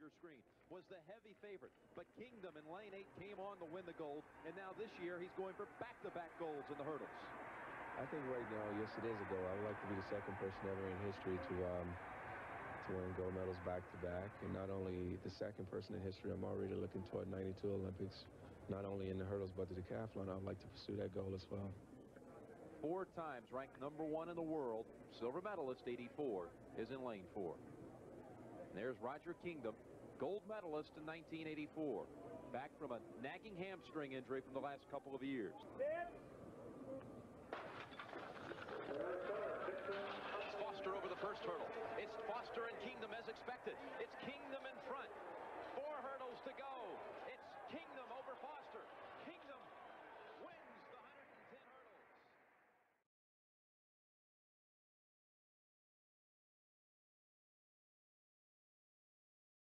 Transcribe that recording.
your screen, was the heavy favorite. But Kingdom in lane eight came on to win the gold, and now this year he's going for back-to-back -back golds in the hurdles. I think right now, yes, it is a goal. I would like to be the second person ever in history to um, to win gold medals back-to-back. -back. And not only the second person in history, I'm already looking toward 92 Olympics, not only in the hurdles, but the decathlon. I'd like to pursue that goal as well. Four times ranked number one in the world, silver medalist 84, is in lane four. There's Roger Kingdom, gold medalist in 1984, back from a nagging hamstring injury from the last couple of years.